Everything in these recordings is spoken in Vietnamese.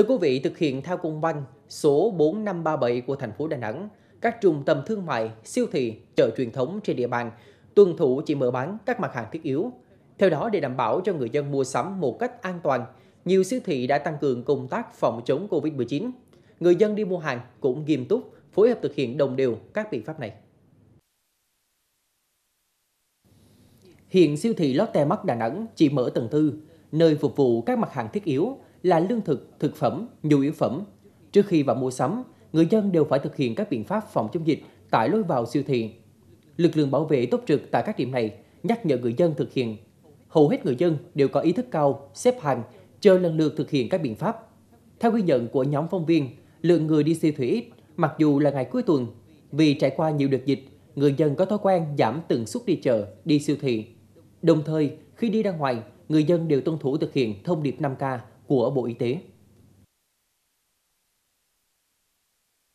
Thưa quý vị, thực hiện theo công văn số 4537 của thành phố Đà Nẵng, các trung tâm thương mại, siêu thị, chợ truyền thống trên địa bàn tuân thủ chỉ mở bán các mặt hàng thiết yếu. Theo đó, để đảm bảo cho người dân mua sắm một cách an toàn, nhiều siêu thị đã tăng cường công tác phòng chống Covid-19. Người dân đi mua hàng cũng nghiêm túc, phối hợp thực hiện đồng đều các biện pháp này. Hiện siêu thị Lotte Mart Đà Nẵng chỉ mở tầng tư, nơi phục vụ các mặt hàng thiết yếu là lương thực, thực phẩm, nhu yếu phẩm. Trước khi vào mua sắm, người dân đều phải thực hiện các biện pháp phòng chống dịch tại lối vào siêu thị. Lực lượng bảo vệ túc trực tại các điểm này nhắc nhở người dân thực hiện. Hầu hết người dân đều có ý thức cao, xếp hàng, chờ lần lượt thực hiện các biện pháp. Theo ghi nhận của nhóm phóng viên, lượng người đi siêu thị ít, mặc dù là ngày cuối tuần. Vì trải qua nhiều đợt dịch, người dân có thói quen giảm tần suất đi chợ, đi siêu thị. Đồng thời, khi đi ra ngoài, người dân đều tuân thủ thực hiện thông điệp 5K của Bộ Y tế.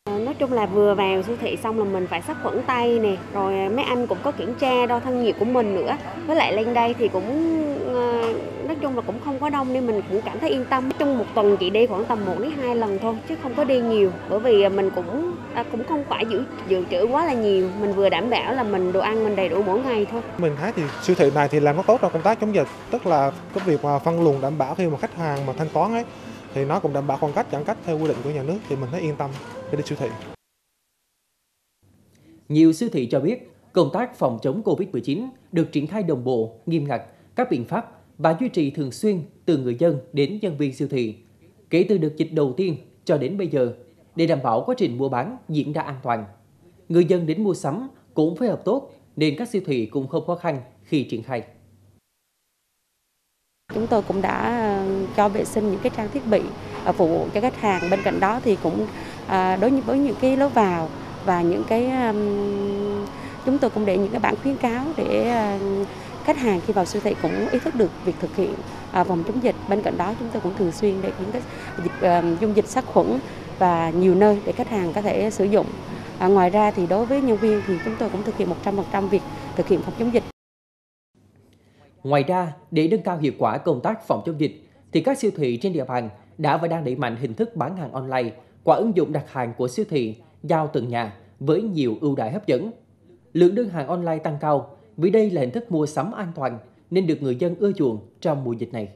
Ờ, nói chung là vừa vào siêu thị xong là mình phải sát khuẩn tay nè, rồi mấy anh cũng có kiểm tra đo thân nhiệt của mình nữa. Với lại lên đây thì cũng ờ, chung là cũng không có đông nên mình cũng cảm thấy yên tâm. Trong một tuần chị đi khoảng tầm 1 đến 2 lần thôi chứ không có đi nhiều bởi vì mình cũng à, cũng không phải dự dự trữ quá là nhiều. Mình vừa đảm bảo là mình đồ ăn mình đầy đủ mỗi ngày thôi. Mình thấy thì siêu thị này thì làm rất tốt trong công tác chống dịch, tức là cái việc mà phân luồng đảm bảo khi mà khách hàng mà thanh toán ấy thì nó cũng đảm bảo khoảng cách giãn cách theo quy định của nhà nước thì mình thấy yên tâm khi đi siêu thị. Nhiều siêu thị cho biết công tác phòng chống Covid-19 được triển khai đồng bộ, nghiêm ngặt, các biện pháp và duy trì thường xuyên từ người dân đến nhân viên siêu thị. Kể từ đợt dịch đầu tiên cho đến bây giờ, để đảm bảo quá trình mua bán diễn ra an toàn. Người dân đến mua sắm cũng phối hợp tốt nên các siêu thị cũng không khó khăn khi triển khai. Chúng tôi cũng đã ờ, cho vệ sinh những cái trang thiết bị ờ, phục vụ cho khách hàng. Bên cạnh đó thì cũng ờ, đối với những cái lối vào và những cái chúng tôi cũng để những cái bản khuyến cáo để khách hàng khi vào siêu thị cũng ý thức được việc thực hiện à, phòng chống dịch. Bên cạnh đó chúng tôi cũng thường xuyên để những cái dịch ờ, dung dịch sát khuẩn và nhiều nơi để khách hàng có thể sử dụng. À, ngoài ra thì đối với nhân viên thì chúng tôi cũng thực hiện 100% việc thực hiện phòng chống dịch. Ngoài ra, để nâng cao hiệu quả công tác phòng chống dịch, thì các siêu thị trên địa bàn đã và đang đẩy mạnh hình thức bán hàng online qua ứng dụng đặt hàng của siêu thị giao từng nhà với nhiều ưu đãi hấp dẫn. Lượng đơn hàng online tăng cao vì đây là hình thức mua sắm an toàn nên được người dân ưa chuộng trong mùa dịch này.